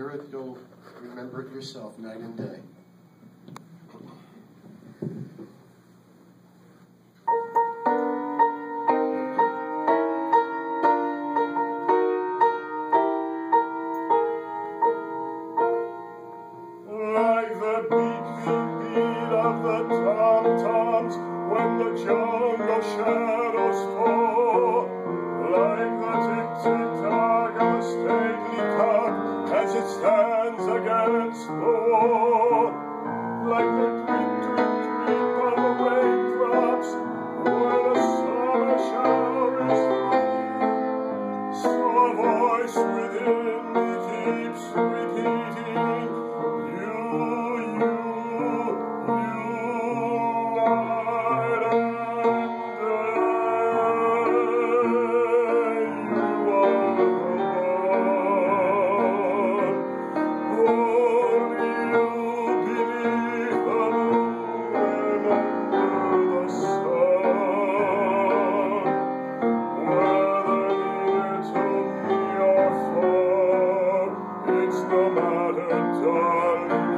hear it, you'll remember it yourself night and day. shadows fall, like the tic-tic-tac voice within me keeps. another dawn.